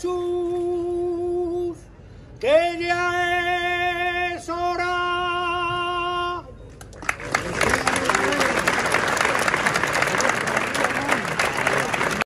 Jesús, que ya